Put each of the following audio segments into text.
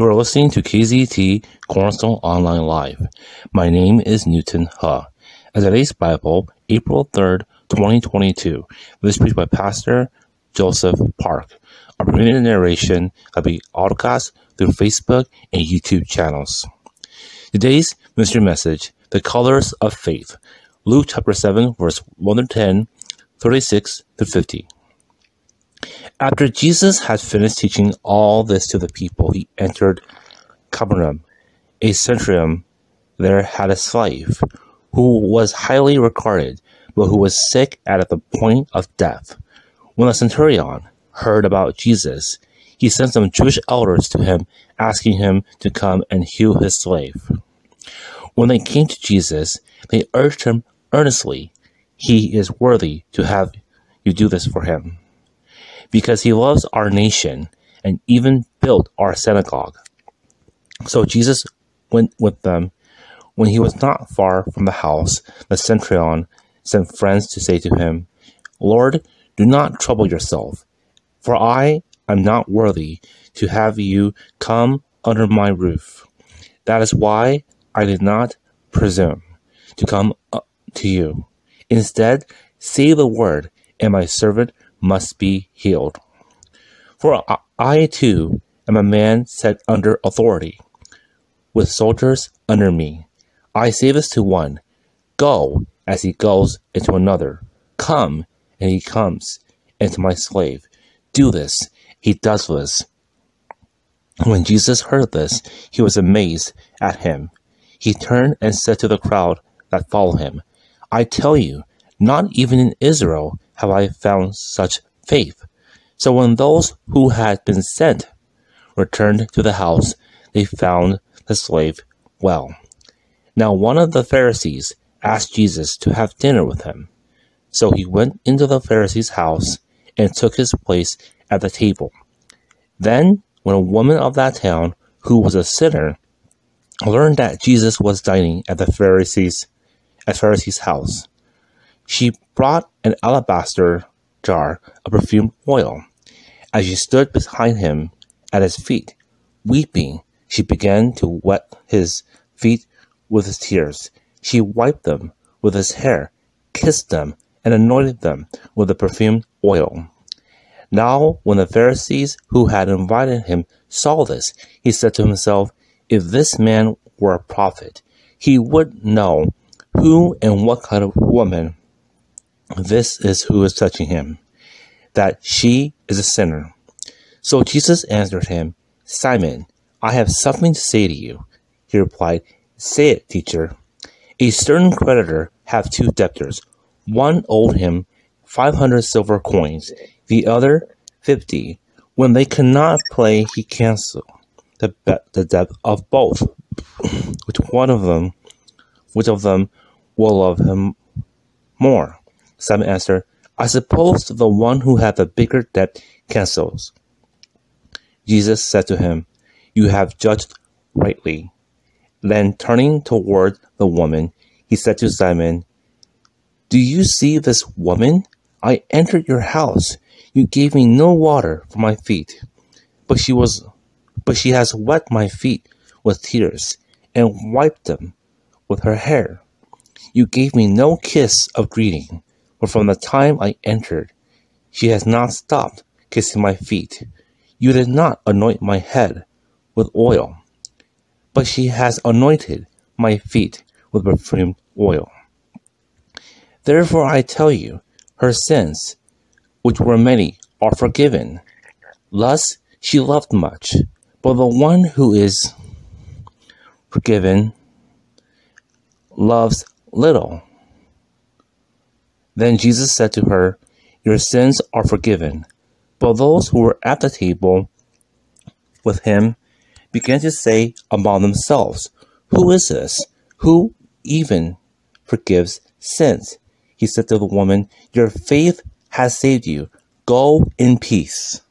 You are listening to KZET Cornerstone Online Live. My name is Newton Huh. As today's Bible, April 3rd, 2022, this preached by Pastor Joseph Park. Our permitted narration will be autocast through Facebook and YouTube channels. Today's mystery message, The Colors of Faith, Luke chapter 7, verse 1 to 10, 36 to 50. After Jesus had finished teaching all this to the people, he entered Capernaum. A centurion there had a slave who was highly regarded, but who was sick at the point of death. When the centurion heard about Jesus, he sent some Jewish elders to him, asking him to come and heal his slave. When they came to Jesus, they urged him earnestly, He is worthy to have you do this for him because he loves our nation and even built our synagogue. So Jesus went with them. When he was not far from the house, the centurion sent friends to say to him, Lord, do not trouble yourself, for I am not worthy to have you come under my roof. That is why I did not presume to come uh, to you. Instead, say the word, and my servant must be healed. For I too am a man set under authority, with soldiers under me. I say this to one, Go, as he goes into another. Come, and he comes, into my slave. Do this, he does this. When Jesus heard this, he was amazed at him. He turned and said to the crowd that followed him, I tell you, not even in Israel have I found such faith. So when those who had been sent returned to the house, they found the slave well. Now one of the Pharisees asked Jesus to have dinner with him. So he went into the Pharisee's house and took his place at the table. Then, when a woman of that town, who was a sinner, learned that Jesus was dining at the Pharisee's at Pharisee's house, she brought an alabaster jar of perfumed oil. As she stood behind him at his feet, weeping, she began to wet his feet with his tears. She wiped them with his hair, kissed them, and anointed them with the perfumed oil. Now, when the Pharisees who had invited him saw this, he said to himself, If this man were a prophet, he would know who and what kind of woman this is who is touching him, that she is a sinner. So Jesus answered him, Simon, I have something to say to you. He replied, Say it, teacher. A certain creditor had two debtors. One owed him five hundred silver coins, the other fifty. When they could not pay, he canceled the, the debt of both. which one of them, which of them will love him more? Simon answered, I suppose the one who had the bigger debt cancels. Jesus said to him, You have judged rightly. Then turning toward the woman, he said to Simon, Do you see this woman? I entered your house. You gave me no water for my feet, but she was but she has wet my feet with tears and wiped them with her hair. You gave me no kiss of greeting but from the time I entered, she has not stopped kissing my feet. You did not anoint my head with oil, but she has anointed my feet with perfumed oil. Therefore I tell you, her sins, which were many, are forgiven. Thus she loved much, but the one who is forgiven loves little. Then Jesus said to her, Your sins are forgiven. But those who were at the table with him began to say among themselves, Who is this? Who even forgives sins? He said to the woman, Your faith has saved you. Go in peace.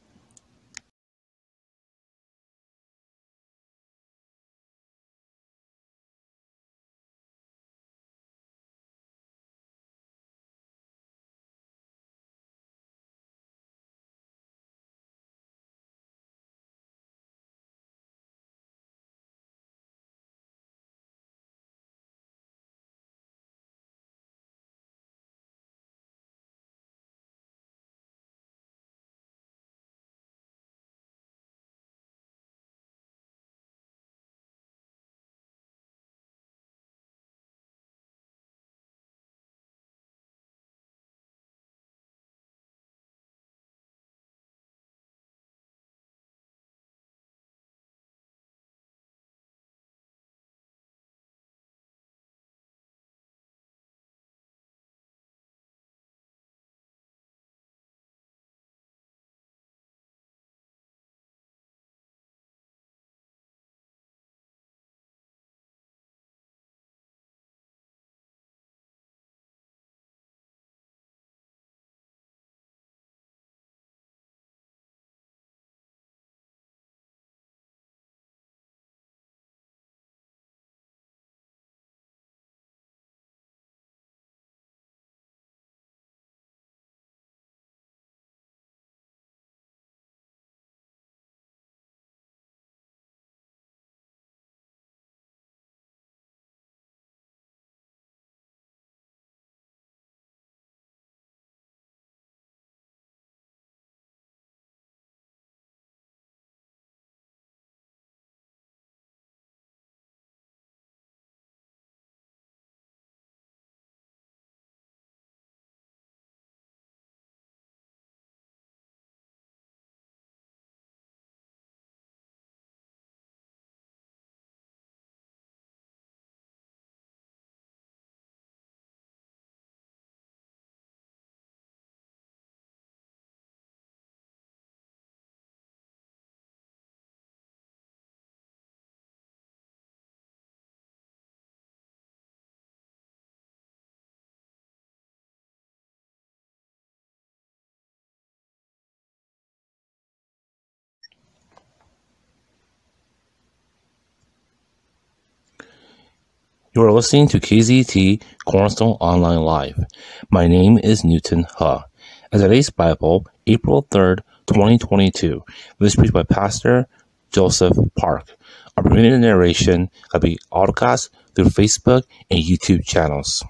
You are listening to KZET Cornerstone Online Live. My name is Newton Huh. As today's Bible, April 3rd, 2022, this preached by Pastor Joseph Park. Our permitted narration will be autocast through Facebook and YouTube channels.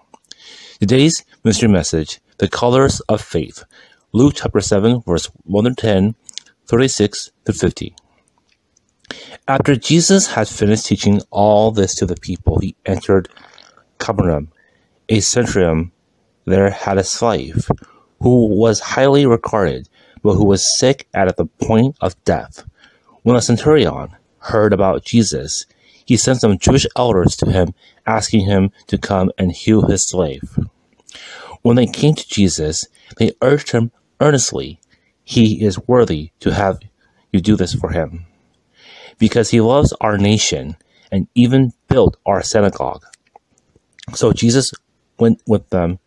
Today's mystery message, The Colors of Faith. Luke chapter 7, verse 1 to 10, 36 to 50. After Jesus had finished teaching all this to the people, he entered Capernaum. A centurion there had a slave who was highly regarded, but who was sick and at the point of death. When the centurion heard about Jesus, he sent some Jewish elders to him, asking him to come and heal his slave. When they came to Jesus, they urged him earnestly, He is worthy to have you do this for him because he loves our nation and even built our synagogue. So Jesus went with them.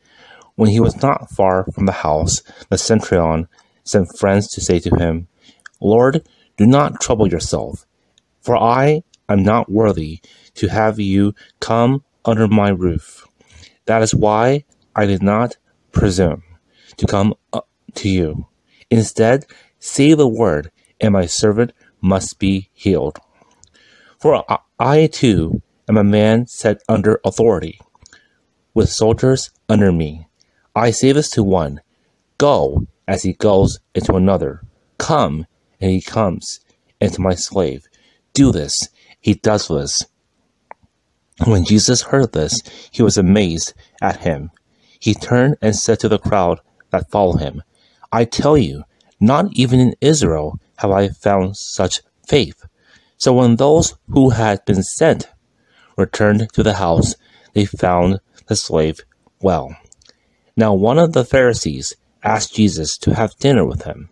When he was not far from the house, the centurion sent friends to say to him, Lord, do not trouble yourself, for I am not worthy to have you come under my roof. That is why I did not presume to come uh, to you. Instead, say the word, and my servant must be healed. For I too am a man set under authority, with soldiers under me. I say this to one, Go, as he goes into another. Come, and he comes, into my slave. Do this, he does this. When Jesus heard this, he was amazed at him. He turned and said to the crowd that followed him, I tell you, not even in Israel have I found such faith. So when those who had been sent returned to the house, they found the slave well. Now one of the Pharisees asked Jesus to have dinner with him.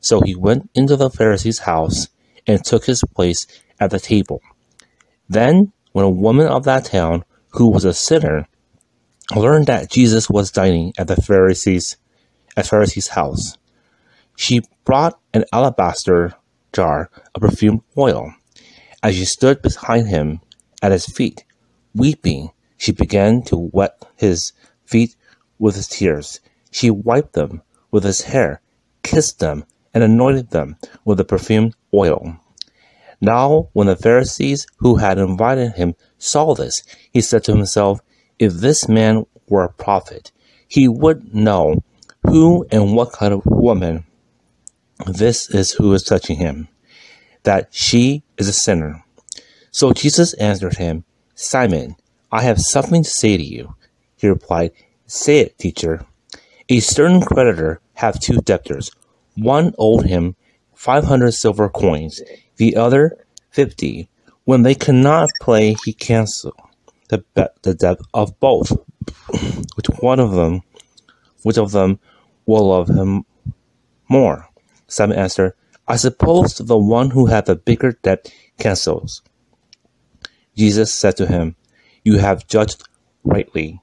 So he went into the Pharisee's house and took his place at the table. Then, when a woman of that town, who was a sinner, learned that Jesus was dining at the Pharisee's at Pharisee's house, she brought an alabaster jar of perfumed oil. As she stood behind him at his feet, weeping, she began to wet his feet with his tears. She wiped them with his hair, kissed them, and anointed them with the perfumed oil. Now, when the Pharisees who had invited him saw this, he said to himself, If this man were a prophet, he would know who and what kind of woman this is who is touching him, that she is a sinner. So Jesus answered him, Simon, I have something to say to you. He replied, Say it, teacher. A certain creditor had two debtors. One owed him five hundred silver coins, the other fifty. When they could not pay, he canceled the, the debt of both. which one of them, which of them will love him more? Simon answered, I suppose the one who had the bigger debt cancels. Jesus said to him, You have judged rightly.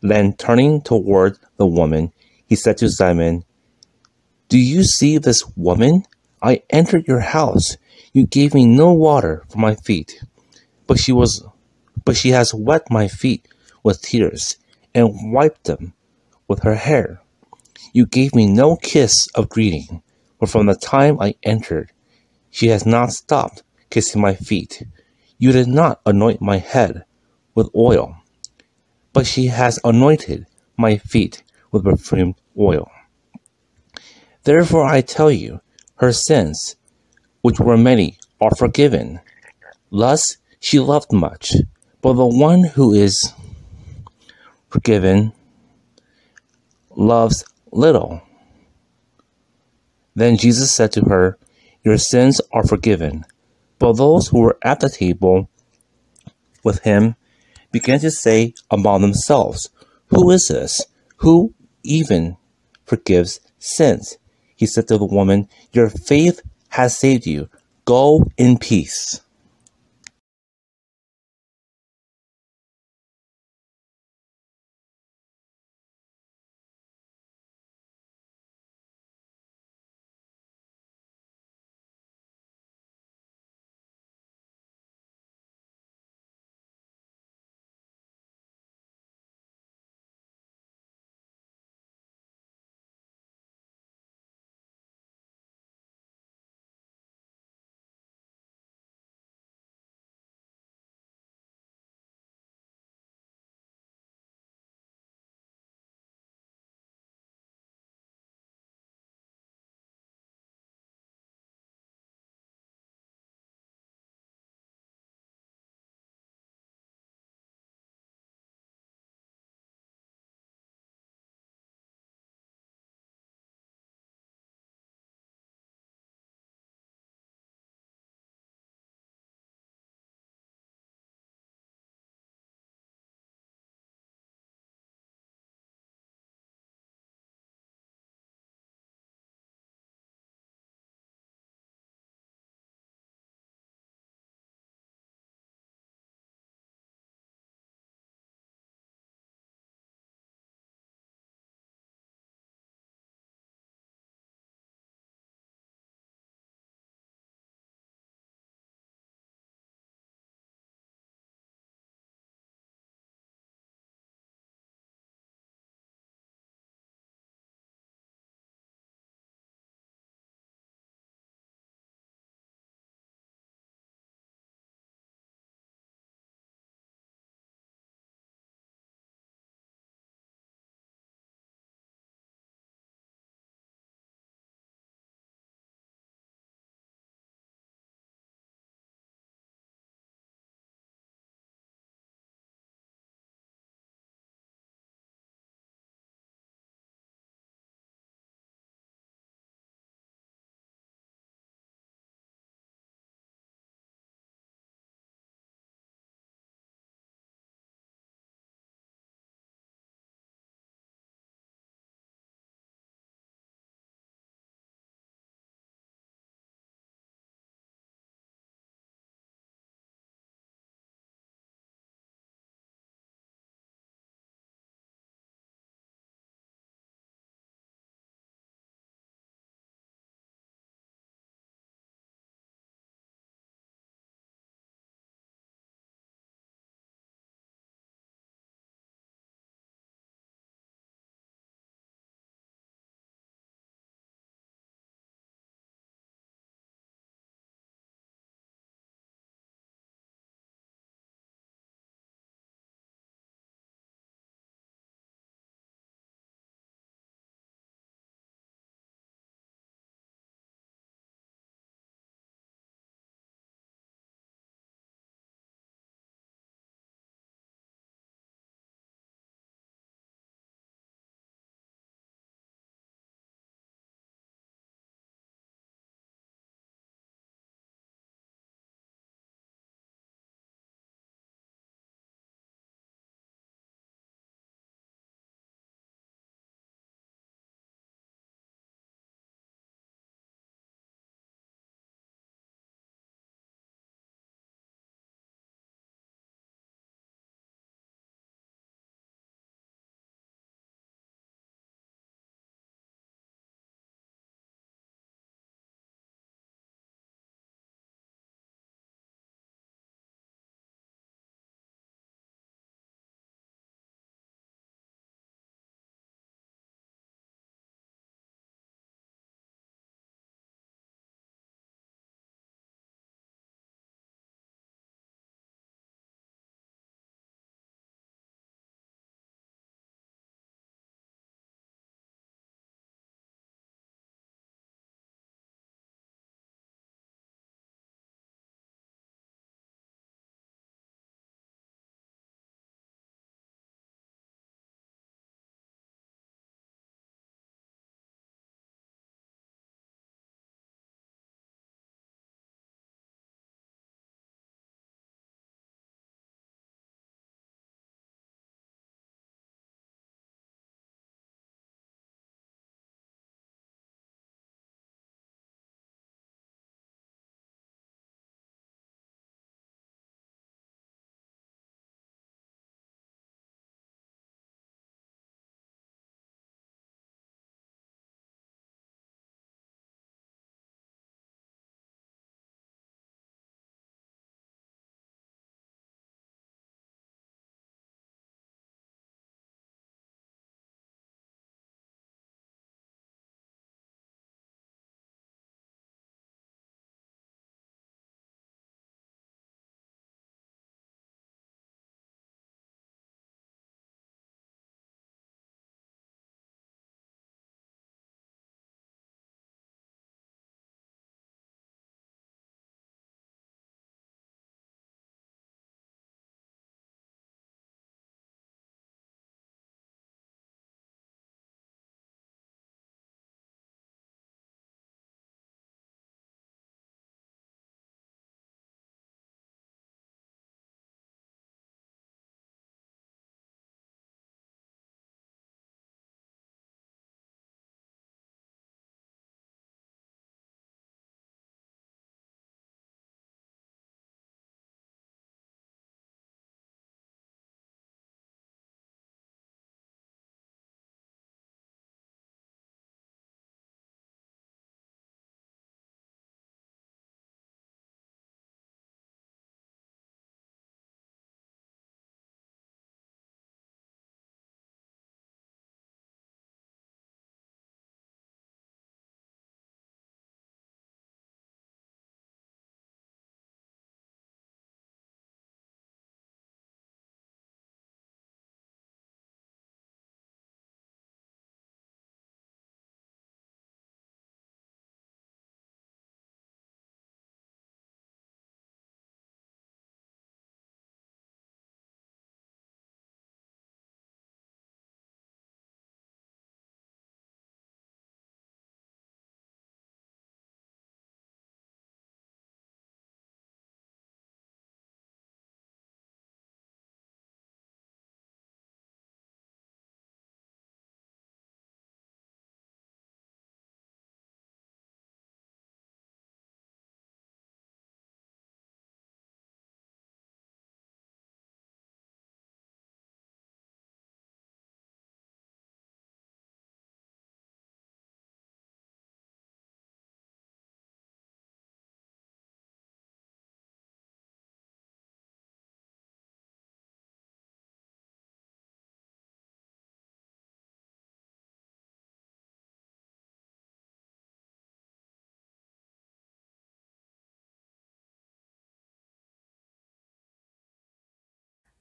Then turning toward the woman, he said to Simon, Do you see this woman? I entered your house. You gave me no water for my feet, but she was but she has wet my feet with tears and wiped them with her hair. You gave me no kiss of greeting, but from the time I entered, she has not stopped kissing my feet. You did not anoint my head with oil, but she has anointed my feet with perfumed oil. Therefore I tell you, her sins, which were many, are forgiven. Thus she loved much, but the one who is forgiven loves little. Then Jesus said to her, Your sins are forgiven. But those who were at the table with him began to say among themselves, Who is this? Who even forgives sins? He said to the woman, Your faith has saved you. Go in peace.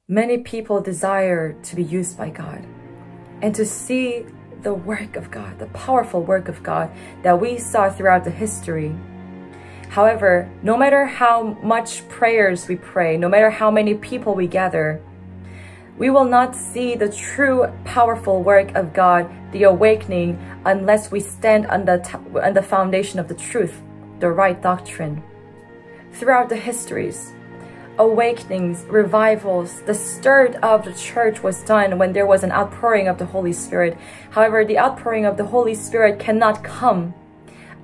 Many people desire to be used by God and to see the work of God, the powerful work of God that we saw throughout the history. However, no matter how much prayers we pray, no matter how many people we gather, we will not see the true powerful work of God, the awakening, unless we stand on the, on the foundation of the truth, the right doctrine. Throughout the histories, awakenings, revivals, the stir of the church was done when there was an outpouring of the Holy Spirit. However, the outpouring of the Holy Spirit cannot come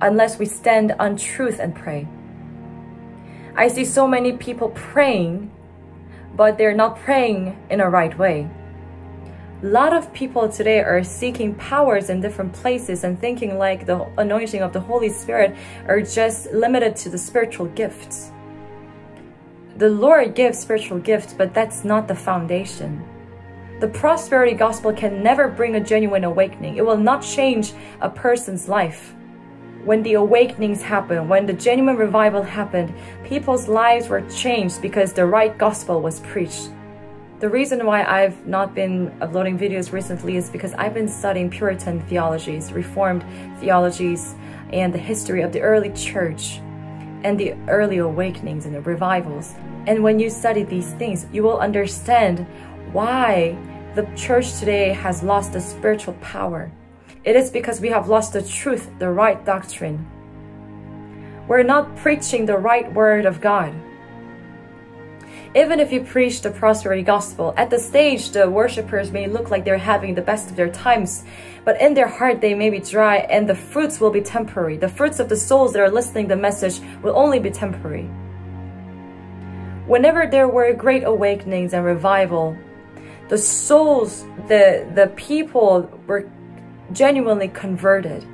unless we stand on truth and pray. I see so many people praying, but they're not praying in a right way. A lot of people today are seeking powers in different places and thinking like the anointing of the Holy Spirit are just limited to the spiritual gifts. The Lord gives spiritual gifts, but that's not the foundation. The prosperity gospel can never bring a genuine awakening. It will not change a person's life when the awakenings happened, when the genuine revival happened, people's lives were changed because the right gospel was preached. The reason why I've not been uploading videos recently is because I've been studying Puritan theologies, Reformed theologies, and the history of the early church and the early awakenings and the revivals. And when you study these things, you will understand why the church today has lost the spiritual power. It is because we have lost the truth, the right doctrine. We're not preaching the right word of God. Even if you preach the prosperity gospel, at the stage the worshippers may look like they're having the best of their times, but in their heart they may be dry and the fruits will be temporary. The fruits of the souls that are listening the message will only be temporary. Whenever there were great awakenings and revival, the souls, the, the people were genuinely converted.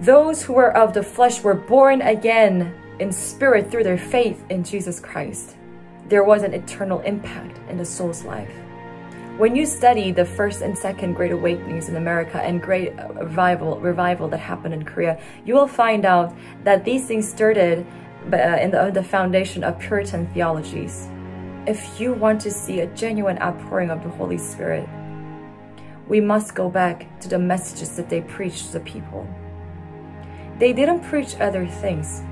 Those who were of the flesh were born again in spirit through their faith in Jesus Christ. There was an eternal impact in the soul's life. When you study the first and second great awakenings in America and great revival, revival that happened in Korea, you will find out that these things started uh, in the, the foundation of Puritan theologies. If you want to see a genuine outpouring of the Holy Spirit, we must go back to the messages that they preached to the people. They didn't preach other things.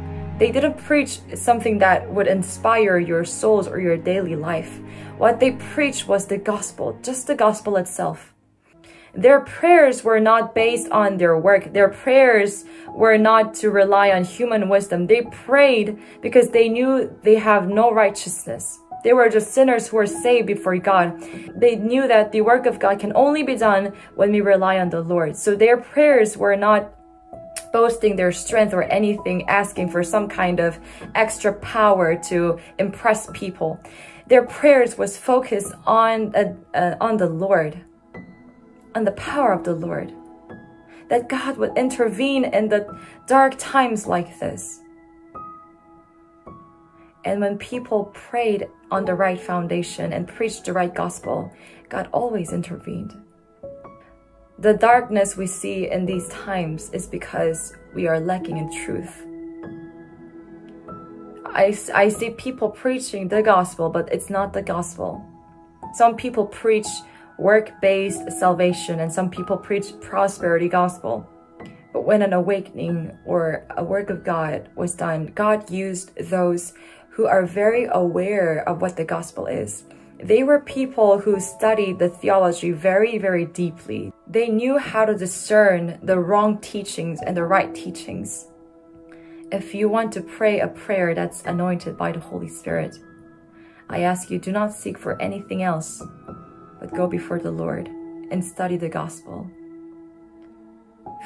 They didn't preach something that would inspire your souls or your daily life. What they preached was the gospel, just the gospel itself. Their prayers were not based on their work. Their prayers were not to rely on human wisdom. They prayed because they knew they have no righteousness. They were just sinners who were saved before God. They knew that the work of God can only be done when we rely on the Lord. So their prayers were not boasting their strength or anything, asking for some kind of extra power to impress people. Their prayers was focused on, uh, uh, on the Lord, on the power of the Lord. That God would intervene in the dark times like this. And when people prayed on the right foundation and preached the right gospel, God always intervened. The darkness we see in these times is because we are lacking in truth. I, I see people preaching the gospel, but it's not the gospel. Some people preach work-based salvation and some people preach prosperity gospel. But when an awakening or a work of God was done, God used those who are very aware of what the gospel is. They were people who studied the theology very, very deeply. They knew how to discern the wrong teachings and the right teachings. If you want to pray a prayer that's anointed by the Holy Spirit, I ask you, do not seek for anything else, but go before the Lord and study the gospel.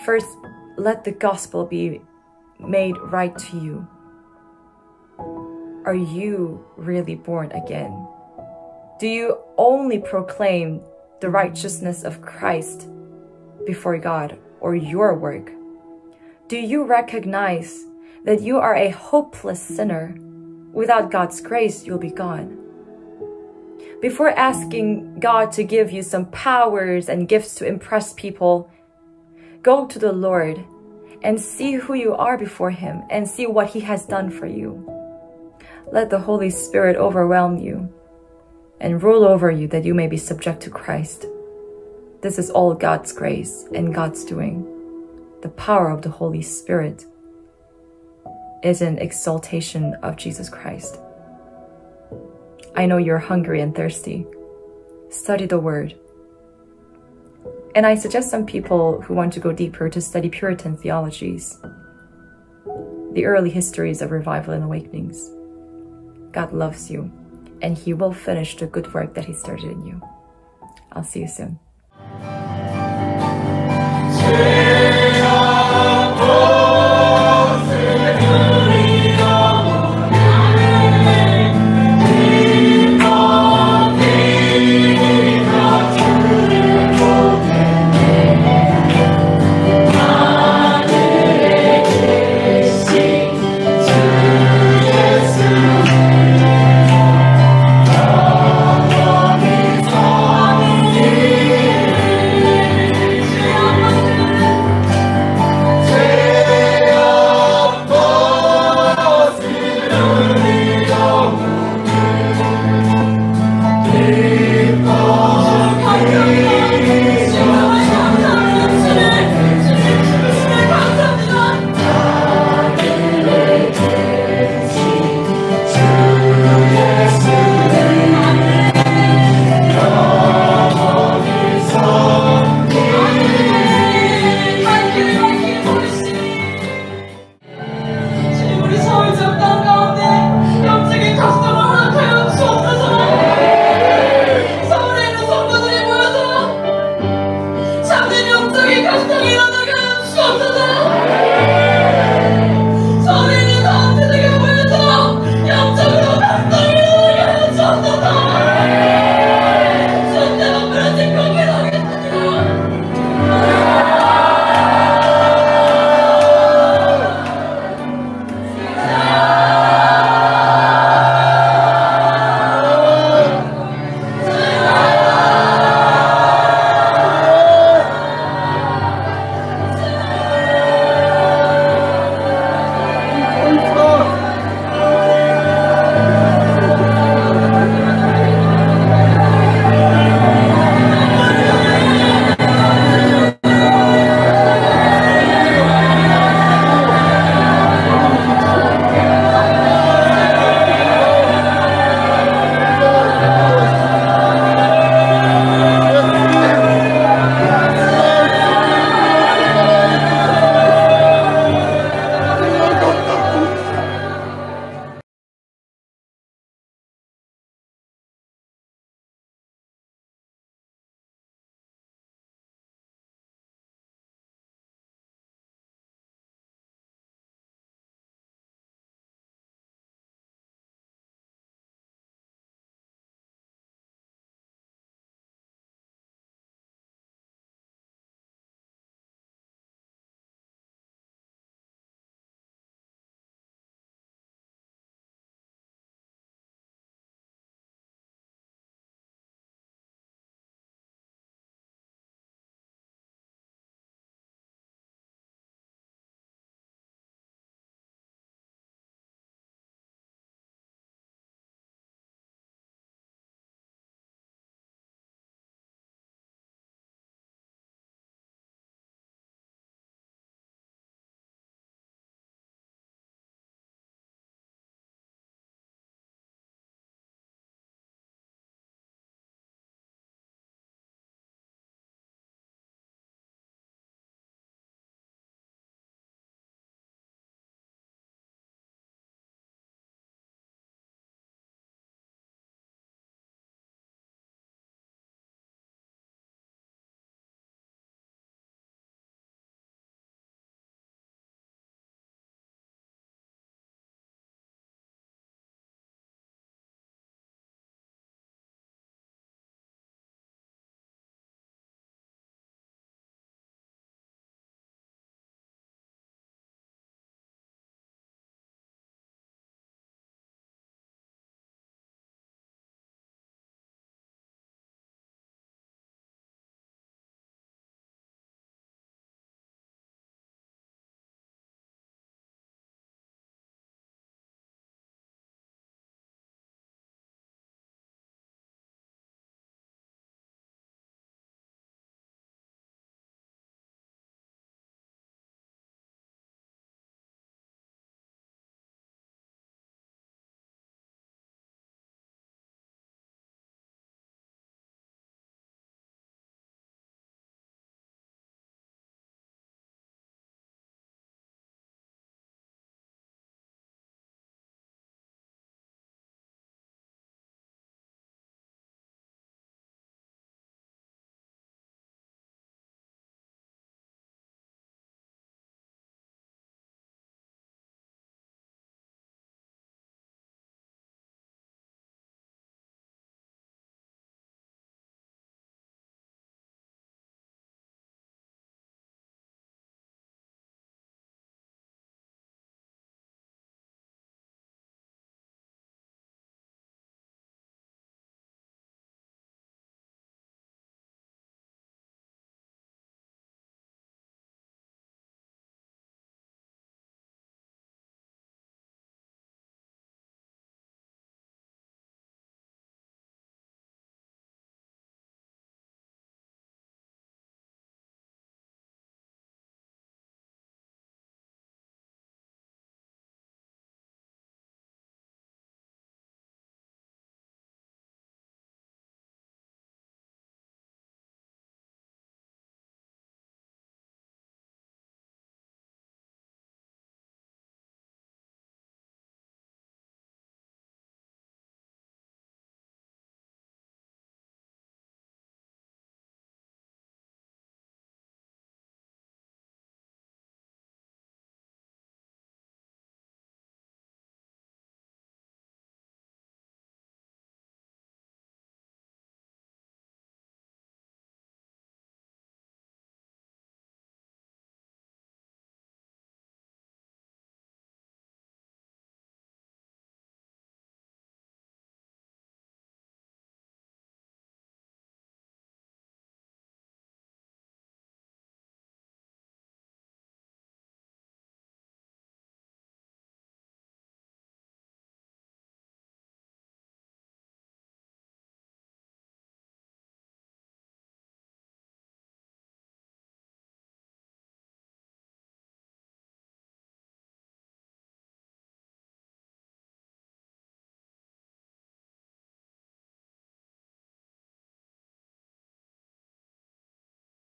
First, let the gospel be made right to you. Are you really born again? Do you only proclaim the righteousness of Christ before God or your work? Do you recognize that you are a hopeless sinner? Without God's grace, you'll be gone. Before asking God to give you some powers and gifts to impress people, go to the Lord and see who you are before Him and see what He has done for you. Let the Holy Spirit overwhelm you. And rule over you that you may be subject to Christ. This is all God's grace and God's doing. The power of the Holy Spirit is an exaltation of Jesus Christ. I know you're hungry and thirsty. Study the Word. And I suggest some people who want to go deeper to study Puritan theologies, the early histories of revival and awakenings. God loves you, and He will finish the good work that He started in you. I'll see you soon.